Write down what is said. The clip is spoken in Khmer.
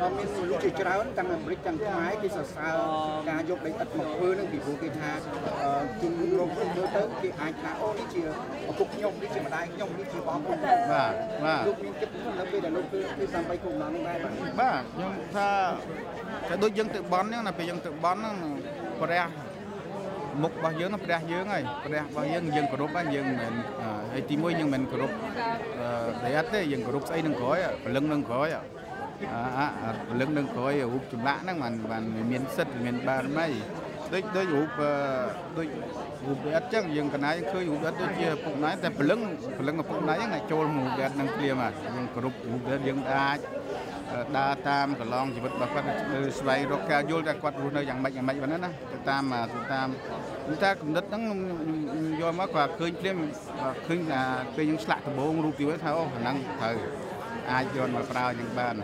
មានមនុស្សជាច្រើនទាំងអាមេរិកទាំងខ្មែរគេសរសើរការយកដីឥដ្ឋមកធ្វើនឹងពីព្រោះគេថាជំនុំរងមើលទៅគេអាចថាអូនេះជាឪពុកខ្ញុំនេះជាម្ដាយខ្ញុំនេះជាបងប្អូនខ្ញុំបាទបាទលោកមានចិត្តនៅពេលដែលលោកធ្វើគឺដើម្បីគុំឡើងនឹងដែរបាទបាទខ្ញុំថាតែដូចយើងទៅបន់ហ្នឹងណាពេលយើងទៅបន់ហ្នឹងព្រះមុខរបស់យើងហ្នឹងព្រះយើងហើយព្រះរបស់យើងយើងគោរពហើយយើងមិនមែនអឺហើយទីមួយយើងមិនគោរពអឺតែអត់ទេយើងគោរពស្អីនឹងក្រោយព្រលឹងនឹងក្រោយអ่ะអាអាព្រ លឹងនឹងក្រោយរូបចម្លាក់ហ្នឹងបានបានមានសិទ្ធមានបានមិនដូចដូចរូបដូចរូបវាអត់ចឹងយើងកណៃឃើញរូបវាអត់ដូចជាពុកណៃតែព្រលឹងព្រលឹងពុកណៃហ្នឹងចូលមកវាអត់នឹងព្រាមហ่ะយើងគ្រប់រូបវាយើងអាចដើរតាមកន្លងជីវិតរបស់គាត់នៅស្វែងរកការយល់ថាគាត់រស់នៅយ៉ាងម៉េចយ៉ាងម៉េចប៉ុណ្ណាណាទៅតាមទៅតាមខ្ញុំថាគំនិតហ្នឹងខ្ញុំយកមកគាត់ឃើញព្រាមឃើញពេលយើងឆ្លាក់ដំបងរូបទីវិញថាអូអាហ្នឹងត្រូវអាចយកមកប្រើយ៉ាងបាន